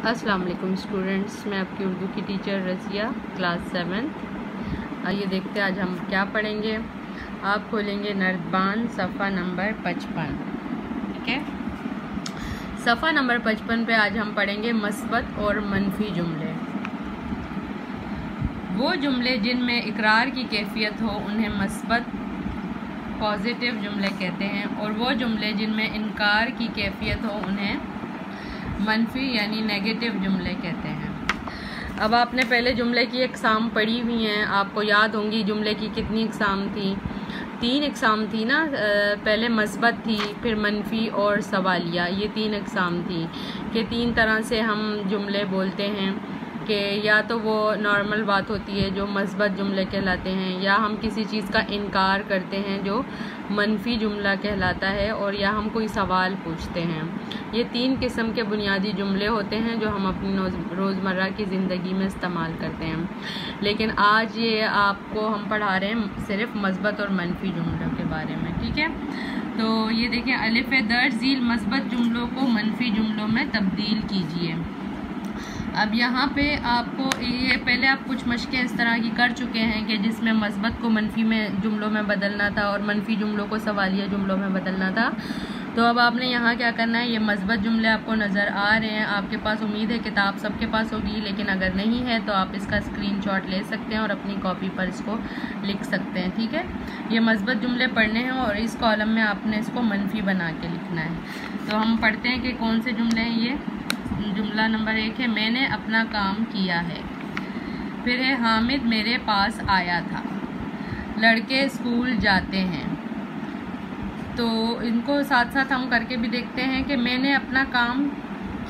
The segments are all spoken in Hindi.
अस्सलाम वालेकुम स्टूडेंट्स, मैं आपकी उर्दू की टीचर रज़िया, क्लास सेवन्थ आइए देखते हैं आज हम क्या पढ़ेंगे। आप खोलेंगे नर्दबान, सफ़ा नंबर पचपन। ठीक है? सफ़ा नंबर पचपन पे आज हम पढ़ेंगे मस्बत और मनफी जुमले। वो जुमले जिनमें इकरार की कैफियत हो, उन्हें मस्बत, पॉजिटिव जुमले कहते हैं, और वो जुमले जिनमें इनकार की कैफियत हो, उन्हें मनफी यानी नेगेटिव जुमले कहते हैं। अब आपने पहले जुमले की इकसाम पढ़ी हुई हैं, आपको याद होंगी जुमले की कितनी इकसाम थी। तीन इकसाम थी ना पहले मस्बत थी, फिर मनफी और सवालिया, ये तीन इकसाम थी। कि तीन तरह से हम जुमले बोलते हैं। कि, या तो वो नॉर्मल बात होती है जो मस्बत जुमले कहलाते हैं, या हम किसी चीज़ का इनकार करते हैं जो मनफी जुमला कहलाता है, और या हम कोई सवाल पूछते हैं। ये तीन किस्म के बुनियादी जुमले होते हैं जो हम अपनी रोज़मर्रा की ज़िंदगी में इस्तेमाल करते हैं। लेकिन आज ये आपको हम पढ़ा रहे हैं सिर्फ़ मस्बत और मनफी जुमलों के बारे में, ठीक है? तो ये देखें अलिफ दर्ज झील मस्बत जुमलों को मनफी जुमलों में तब्दील कीजिए। अब यहाँ पे आपको ये पहले आप कुछ मशक़ें इस तरह की कर चुके हैं कि जिसमें मस्बत को मनफी में जुमलों में बदलना था और मनफी जुमलों को सवालिया जुमलों में बदलना था। तो अब आपने यहाँ क्या करना है? ये मस्बत जुमले आपको नज़र आ रहे हैं। आपके पास उम्मीद है, किताब सबके पास होगी, लेकिन अगर नहीं है तो आप इसका स्क्रीनशॉट ले सकते हैं और अपनी कॉपी पर इसको लिख सकते हैं, ठीक है? ये मस्बत जुमले पढ़ने हैं और इस कॉलम में आपने इसको मनफी बना के लिखना है। तो हम पढ़ते हैं कि कौन से जुमले हैं ये? जुमला नंबर एक है, मैंने अपना काम किया है। फिर है, हामिद मेरे पास आया था। लड़के स्कूल जाते हैं। तो इनको साथ साथ हम करके भी देखते हैं कि मैंने अपना काम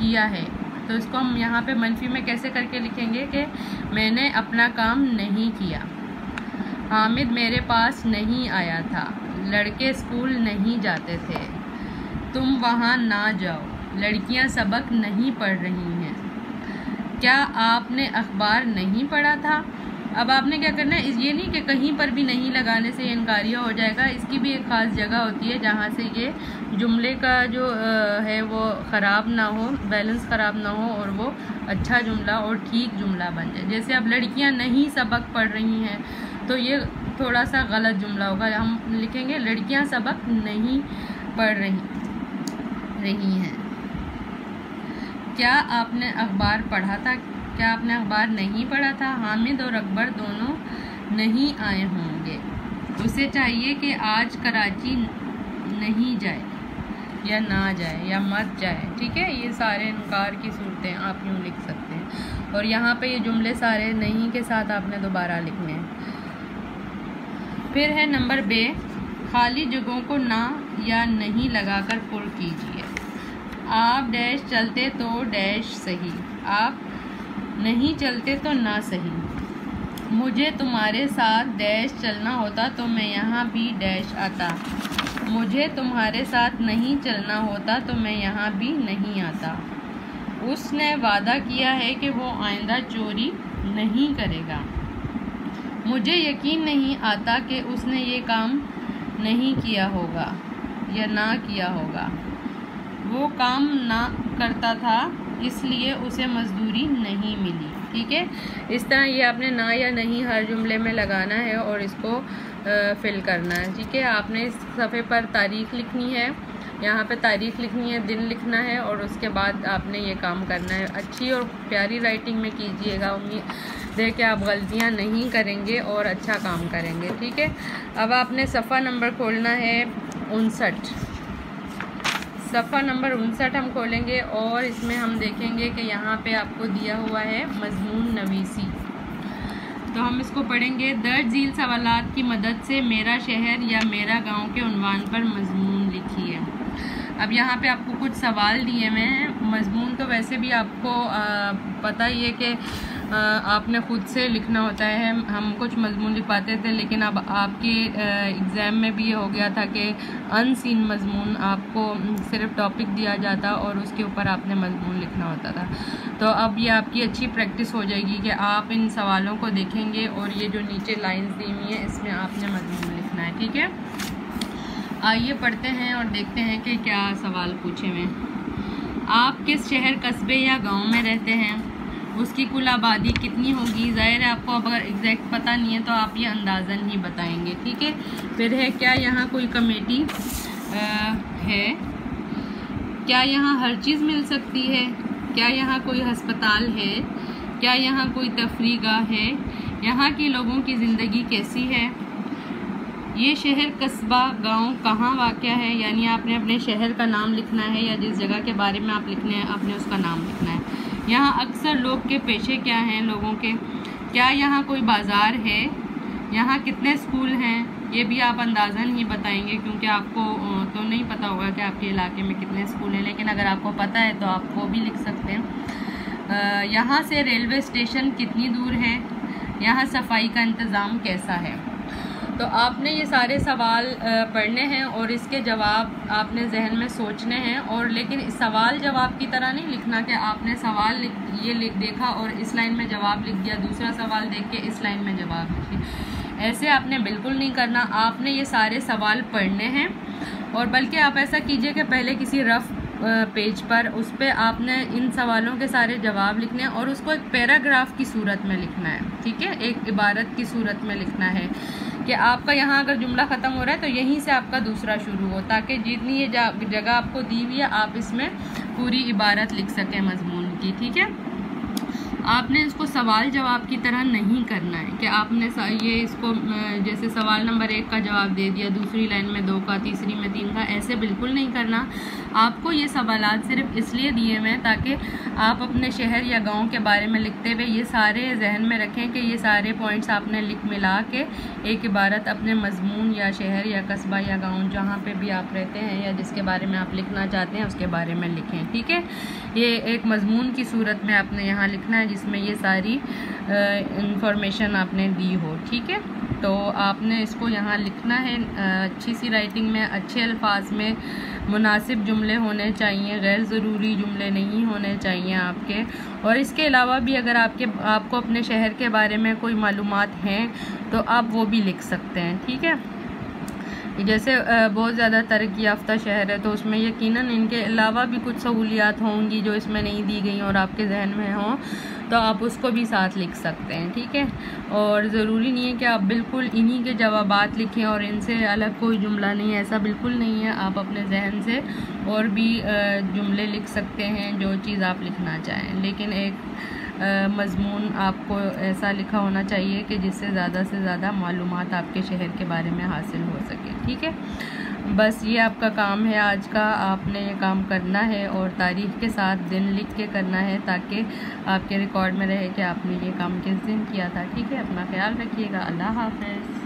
किया है। तो इसको हम यहाँ पे मनफी में कैसे करके लिखेंगे कि मैंने अपना काम नहीं किया। हामिद मेरे पास नहीं आया था। लड़के स्कूल नहीं जाते थे। तुम वहाँ ना जाओ। लड़कियाँ सबक नहीं पढ़ रही हैं। क्या आपने अखबार नहीं पढ़ा था? अब आपने क्या करना है? ये नहीं कि कहीं पर भी नहीं लगाने से इनकारिया हो जाएगा। इसकी भी एक ख़ास जगह होती है जहाँ से ये जुमले का जो है वो ख़राब ना हो, बैलेंस ख़राब ना हो और वो अच्छा जुमला और ठीक जुमला बन जाए। जैसे अब लड़कियाँ नहीं सबक पढ़ रही हैं तो ये थोड़ा सा गलत जुमला होगा। हम लिखेंगे, लड़कियाँ सबक नहीं पढ़ रही रही हैं। क्या आपने अखबार पढ़ा था? क्या आपने अखबार नहीं पढ़ा था? हामिद और अकबर दोनों नहीं आए होंगे। उसे चाहिए कि आज कराची नहीं जाए, या ना जाए, या मत जाए। ठीक है? ये सारे इनकार की सूरतें आप यूँ लिख सकते हैं। और यहाँ पे ये जुमले सारे नहीं के साथ आपने दोबारा लिखने हैं। फिर है नंबर बे, खाली जगहों को ना या नहीं लगाकर पुर कीजिए। आप डैश चलते तो डैश सही, आप नहीं चलते तो ना सही। मुझे तुम्हारे साथ डैश चलना होता तो मैं यहाँ भी डैश आता। मुझे तुम्हारे साथ नहीं चलना होता तो मैं यहाँ भी नहीं आता। उसने वादा किया है कि वो आइंदा चोरी नहीं करेगा। मुझे यकीन नहीं आता कि उसने ये काम नहीं किया होगा, या ना किया होगा। वो काम ना करता था, इसलिए उसे मजदूरी नहीं मिली। ठीक है? इस तरह ये आपने ना या नहीं हर जुमले में लगाना है और इसको फिल करना है। ठीक है? आपने इस सफ़े पर तारीख लिखनी है। यहाँ पे तारीख लिखनी है, दिन लिखना है और उसके बाद आपने ये काम करना है। अच्छी और प्यारी राइटिंग में कीजिएगा उम्मीद। है कि आप गलतियाँ नहीं करेंगे और अच्छा काम करेंगे। ठीक है? अब आपने सफ़ा नंबर खोलना है उनसठ। सफ़ा नंबर उनसठ हम खोलेंगे और इसमें हम देखेंगे कि यहाँ पे आपको दिया हुआ है मजमून नवीसी। तो हम इसको पढ़ेंगे दर्ज झील सवालात की मदद से मेरा शहर या मेरा गाँव के उनवान पर मजमून लिखिए अब यहाँ पे आपको कुछ सवाल दिए हुए हैं। मजमून तो वैसे भी आपको आ, पता ही है कि आपने ख़ुद से लिखना होता है, हम कुछ मजमून लिख पाते थे, लेकिन अब आपके एग्ज़ाम में भी ये हो गया था कि अनसीन मजमून आपको सिर्फ़ टॉपिक दिया जाता और उसके ऊपर आपने मजमून लिखना होता था। तो अब ये आपकी अच्छी प्रैक्टिस हो जाएगी कि आप इन सवालों को देखेंगे और ये जो नीचे लाइंस दी हुई हैं, इसमें आपने मजमून लिखना है, ठीक है? आइए पढ़ते हैं और देखते हैं कि क्या सवाल पूछे हुए आप किस शहर कस्बे या गाँव में रहते हैं? उसकी कुल आबादी कितनी होगी? ज़ाहिर है आपको अगर एग्जैक्ट पता नहीं है तो आप ये अंदाज़न ही बताएँगे ठीक है? फिर है क्या यहाँ कोई कमेटी आ, है? क्या यहाँ हर चीज़ मिल सकती है? क्या यहाँ कोई हस्पताल है? क्या यहाँ कोई तफरी गाह है? यहाँ के लोगों की ज़िंदगी कैसी है? ये शहर कस्बा गाँव कहाँ वाक़ है? यानी आपने अपने शहर का नाम लिखना है या जिस जगह के बारे में आप लिखने हैं आपने उसका नाम लिखना है। यहाँ अक्सर लोग के पेशे क्या हैं लोगों के? क्या यहाँ कोई बाज़ार है? यहाँ कितने स्कूल हैं? ये भी आप अंदाज़न ही बताएँगे क्योंकि आपको तो नहीं पता होगा कि आपके इलाके में कितने स्कूल हैं, लेकिन अगर आपको पता है तो आप वो भी लिख सकते हैं। यहाँ से रेलवे स्टेशन कितनी दूर है? यहाँ सफ़ाई का इंतज़ाम कैसा है? तो आपने ये सारे सवाल पढ़ने हैं और इसके जवाब आपने जहन में सोचने हैं और लेकिन सवाल जवाब की तरह नहीं लिखना कि आपने सवाल लिख, ये लिख देखा और इस लाइन में जवाब लिख दिया, दूसरा सवाल देख के इस लाइन में जवाब लिखिए ऐसे आपने बिल्कुल नहीं करना, आपने ये सारे सवाल पढ़ने हैं और बल्कि आप ऐसा कीजिए कि पहले किसी रफ़ पेज पर, उस पर आपने इन सवालों के सारे जवाब लिखने हैं और उसको एक पैराग्राफ की सूरत में लिखना है, ठीक है? एक इबारत की सूरत में लिखना है कि आपका यहाँ अगर जुमला ख़त्म हो रहा है तो यहीं से आपका दूसरा शुरू हो, ताकि जितनी ये जगह आपको दी हुई है, आप इसमें पूरी इबारत लिख सकें मजमून की, ठीक है? आपने इसको सवाल जवाब की तरह नहीं करना है कि आपने ये इसको जैसे सवाल नंबर एक का जवाब दे दिया, दूसरी लाइन में दो का, तीसरी में तीन का, ऐसे बिल्कुल नहीं करना। आपको ये सवाल सिर्फ़ इसलिए दिए हुए हैं ताकि आप अपने शहर या गाँव के बारे में लिखते हुए ये सारे जहन में रखें कि ये सारे पॉइंट्स आपने लिख मिला के एक इबारत अपने मजमून या शहर या कस्बा या गाँव जहाँ पर भी आप रहते हैं या जिसके बारे में आप लिखना चाहते हैं, उसके बारे में लिखें, ठीक है? ये एक मजमून की सूरत में आपने यहाँ लिखना है जिसमें ये सारी इंफॉर्मेशन आपने दी हो, ठीक है? तो आपने इसको यहाँ लिखना है अच्छी सी राइटिंग में, अच्छे अल्फाज में, मुनासिब जुमले होने चाहिए, गैर ज़रूरी जुमले नहीं होने चाहिए आपके। और इसके अलावा भी अगर आपके, आपको अपने शहर के बारे में कोई मालूम हैं तो आप वो भी लिख सकते हैं, ठीक है? जैसे बहुत ज़्यादा तरक्की याफ्ता शहर है तो उसमें यकीन इनके अलावा भी कुछ सहूलियात होंगी जो इसमें नहीं दी गई और आपके जहन में हों तो आप उसको भी साथ लिख सकते हैं, ठीक है? और ज़रूरी नहीं है कि आप बिल्कुल इन्हीं के जवाब लिखें और इनसे अलग कोई जुमला नहीं है, ऐसा बिल्कुल नहीं है। आप अपने जहन से और भी जुमले लिख सकते हैं जो चीज़ आप लिखना चाहें। लेकिन एक मज़मून आपको ऐसा लिखा होना चाहिए कि जिससे ज़्यादा से ज़्यादा मालूम आपके शहर के बारे में हासिल हो सके, ठीक है? बस ये आपका काम है, आज का आपने ये काम करना है और तारीख के साथ दिन लिख के करना है ताकि आपके रिकॉर्ड में रहे कि आपने ये काम किस दिन किया था, ठीक है? अपना ख्याल रखिएगा, अल्लाह हाफ़